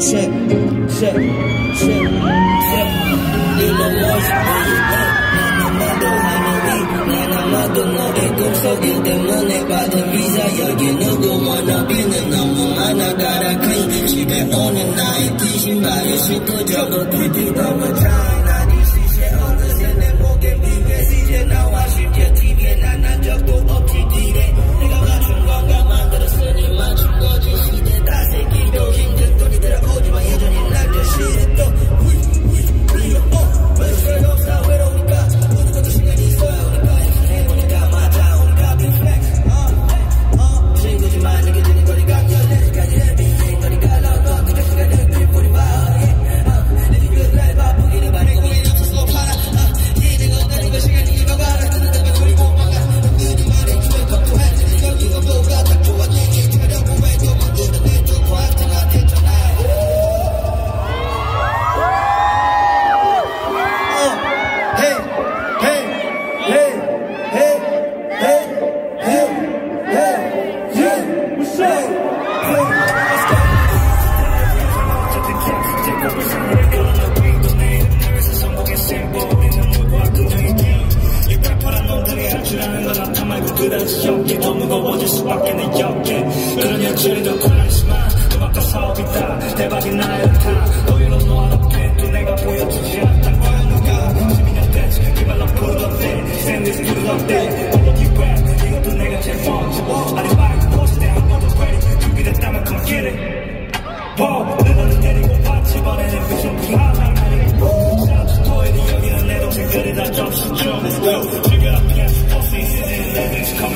check, check, check. You know what's Ecco socket demone by the visa Yogi no go wanna be the number man I gotta clean. She been on a night She might as she could juggle pretty over time. 그렇지 여기 너무 무거워질 수밖에 내 옆에 그런 여자도 카리스마 음악과 사업이 다 대박이 나의 다 너희로 너와 높게 또 내가 보여주지 않단 거야 누가 12년 댄스 이말로 부르던데 샌드위치 부르던데 All of you back 이것도 내가 제일 먼저 아니 말고 포스트 한 번도 ready 준비됐다면 come get it Whoa 너는 데리고 같이 보내는 그 준비 하나 Let's go.